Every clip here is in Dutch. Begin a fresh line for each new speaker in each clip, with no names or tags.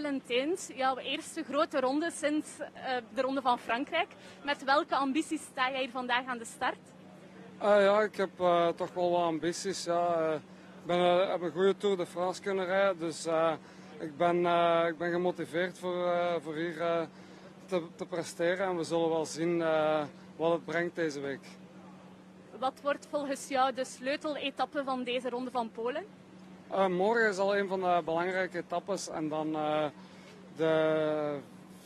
Valentijns, jouw eerste grote ronde sinds uh, de Ronde van Frankrijk. Met welke ambities sta jij hier vandaag aan de start?
Uh, ja, ik heb uh, toch wel wat ambities. Ja. Ik ben, heb een goede Tour de France kunnen rijden, dus ik, ben, ik ben gemotiveerd voor, voor hier te, te, presteren. En we zullen wel zien wat het brengt deze week.
Wat wordt volgens jou de sleuteletappe van deze Ronde van Polen?
Uh, morgen is al een van de belangrijke etappes en dan uh, de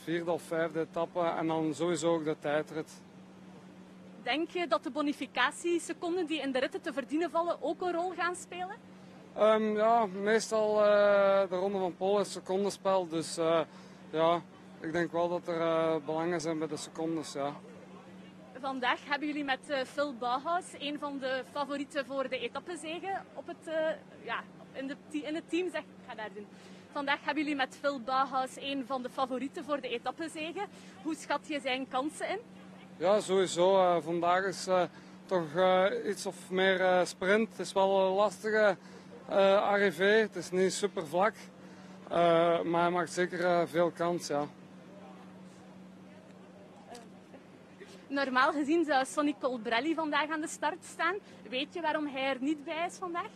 vierde of vijfde etappe en dan sowieso ook de tijdrit.
Denk je dat de bonificatieseconden die in de ritten te verdienen vallen ook een rol gaan spelen?
Um, ja, meestal uh, de Ronde van Polen is secondenspel, dus ja, ik denk wel dat er belangen zijn bij de secondes, ja.
Vandaag hebben jullie met Phil Bauhaus, een van de favorieten voor de etappezegen, op het, ja, in, de, in het team zeg ik ga daar doen. Vandaag hebben jullie met Phil Bauhaus een van de favorieten voor de etappezegen. Hoe schat je zijn kansen in?
Ja, sowieso. Uh, vandaag is uh, toch uh, iets of meer sprint. Het is wel een lastige arrivé. Het is niet super vlak. maar hij maakt zeker veel kans, ja.
Normaal gezien zou Sonny Colbrelli vandaag aan de start staan. Weet je waarom hij er niet bij is vandaag?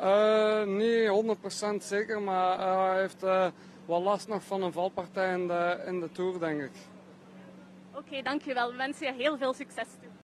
Uh, niet 100% zeker, maar hij heeft uh, wel last nog van een valpartij in de, in de Tour, denk ik.
Oké, dankjewel. We wensen je heel veel succes toe.